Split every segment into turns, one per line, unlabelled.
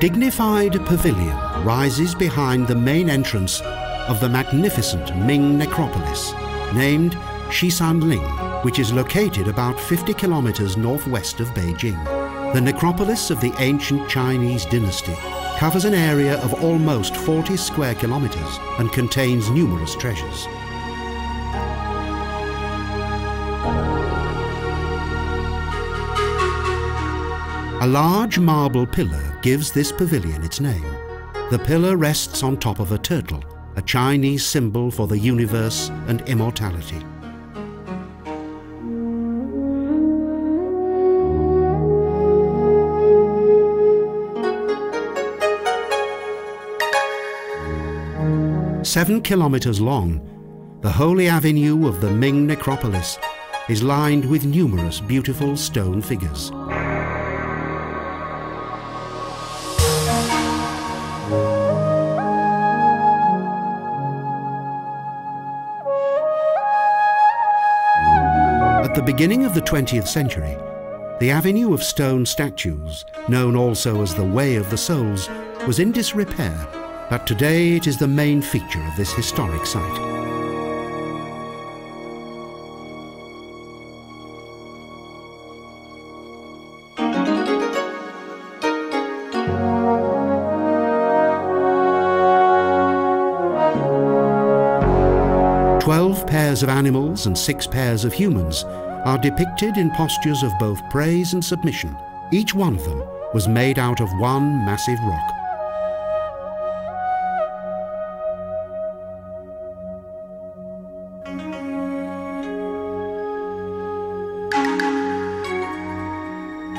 Dignified pavilion rises behind the main entrance of the magnificent Ming necropolis, named Shisanling, which is located about 50 kilometers northwest of Beijing. The necropolis of the ancient Chinese dynasty covers an area of almost 40 square kilometers and contains numerous treasures. A large marble pillar gives this pavilion its name. The pillar rests on top of a turtle, a Chinese symbol for the universe and immortality. Seven kilometers long, the Holy Avenue of the Ming necropolis is lined with numerous beautiful stone figures. At the beginning of the 20th century, the avenue of stone statues, known also as the Way of the Souls, was in disrepair, but today it is the main feature of this historic site. Twelve pairs of animals and six pairs of humans are depicted in postures of both praise and submission. Each one of them was made out of one massive rock.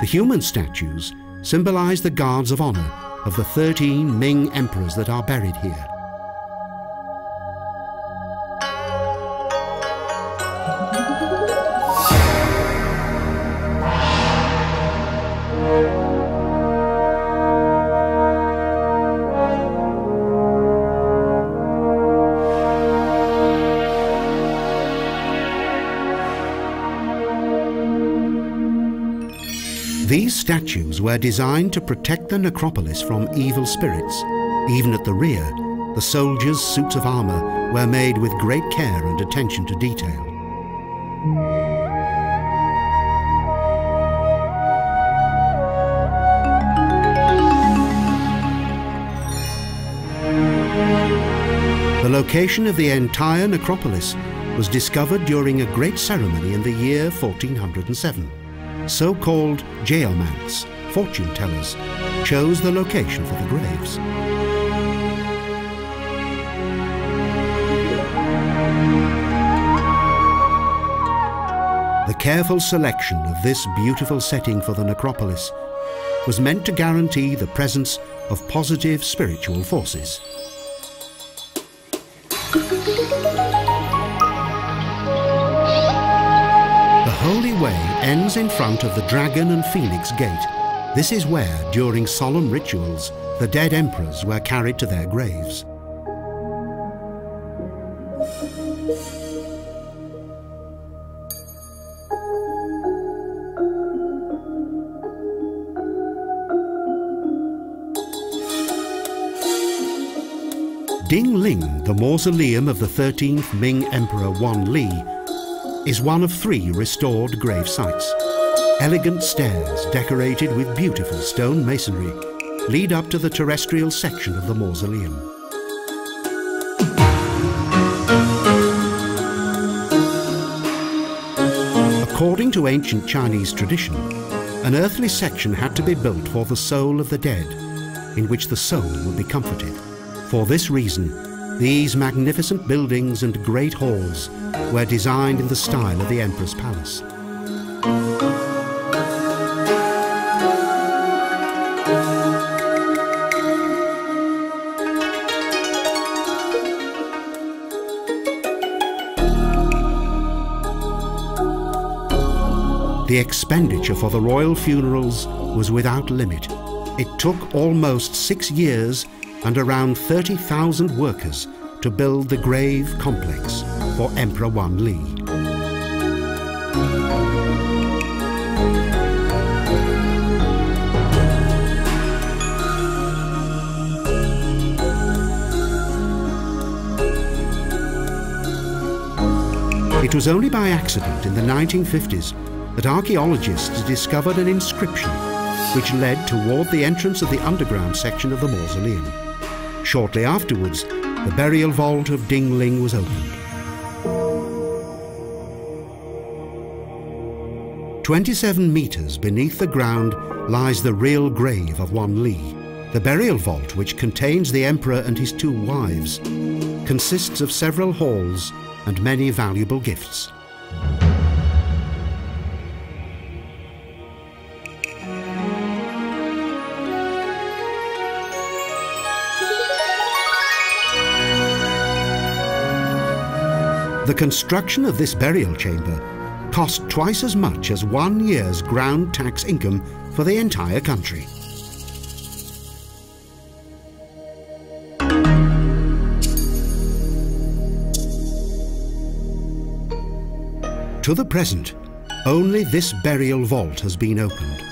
The human statues symbolize the guards of honor of the 13 Ming emperors that are buried here. These statues were designed to protect the necropolis from evil spirits. Even at the rear, the soldiers' suits of armor were made with great care and attention to detail. The location of the entire necropolis was discovered during a great ceremony in the year 1407 so-called geomants, fortune tellers, chose the location for the graves. The careful selection of this beautiful setting for the necropolis was meant to guarantee the presence of positive spiritual forces. The holy Way ends in front of the Dragon and Phoenix Gate. This is where, during solemn rituals, the dead emperors were carried to their graves. Dingling, the mausoleum of the 13th Ming Emperor Wan Li, is one of three restored grave sites. Elegant stairs decorated with beautiful stone masonry lead up to the terrestrial section of the mausoleum. According to ancient Chinese tradition, an earthly section had to be built for the soul of the dead, in which the soul would be comforted. For this reason, these magnificent buildings and great halls were designed in the style of the Emperor's palace. The expenditure for the royal funerals was without limit. It took almost six years and around 30,000 workers to build the grave complex for Emperor Wan Li. It was only by accident in the 1950s that archaeologists discovered an inscription which led toward the entrance of the underground section of the mausoleum. Shortly afterwards, the burial vault of Ding Ling was opened. 27 metres beneath the ground lies the real grave of Wan Li. The burial vault, which contains the emperor and his two wives, consists of several halls and many valuable gifts. The construction of this burial chamber cost twice as much as one year's ground tax income for the entire country. To the present, only this burial vault has been opened.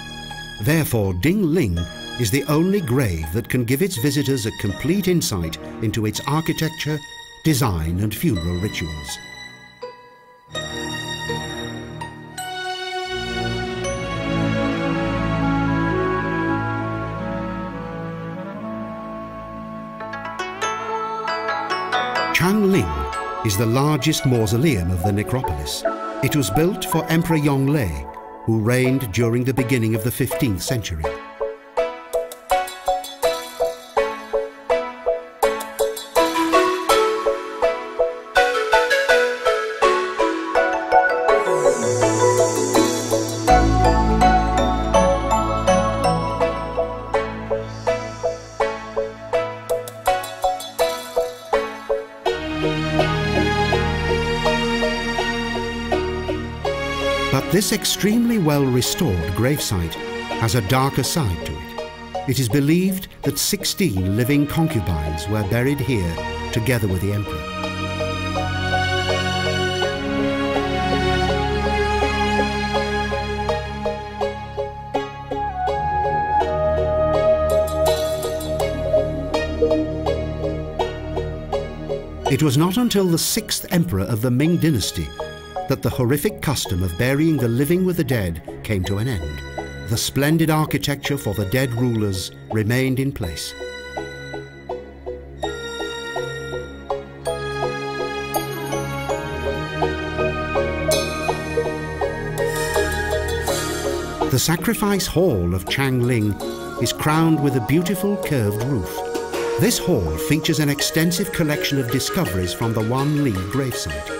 Therefore, Ding Ling is the only grave that can give its visitors a complete insight into its architecture, design and funeral rituals. Chang Ling is the largest mausoleum of the necropolis. It was built for Emperor Yongle, who reigned during the beginning of the 15th century. This extremely well restored gravesite has a darker side to it. It is believed that 16 living concubines were buried here together with the emperor. It was not until the sixth emperor of the Ming dynasty that the horrific custom of burying the living with the dead came to an end. The splendid architecture for the dead rulers remained in place. The sacrifice hall of Chang Ling is crowned with a beautiful curved roof. This hall features an extensive collection of discoveries from the Wan Li gravesite.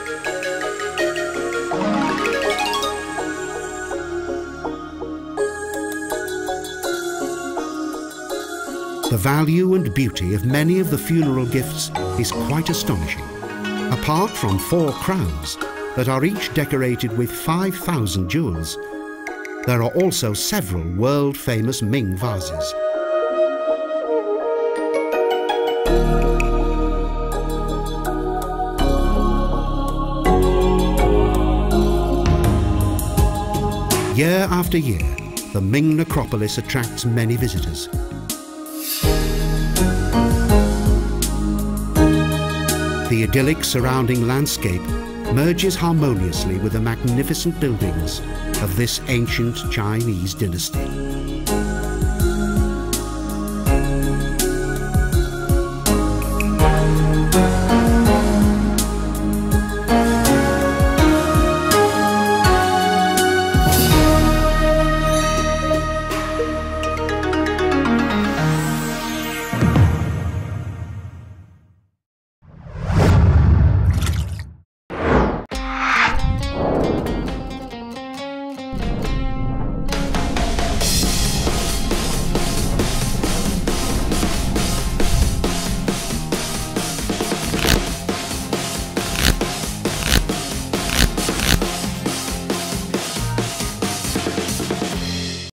The value and beauty of many of the funeral gifts is quite astonishing. Apart from four crowns that are each decorated with 5,000 jewels, there are also several world-famous Ming vases. Year after year, the Ming necropolis attracts many visitors. The idyllic surrounding landscape merges harmoniously with the magnificent buildings of this ancient Chinese dynasty.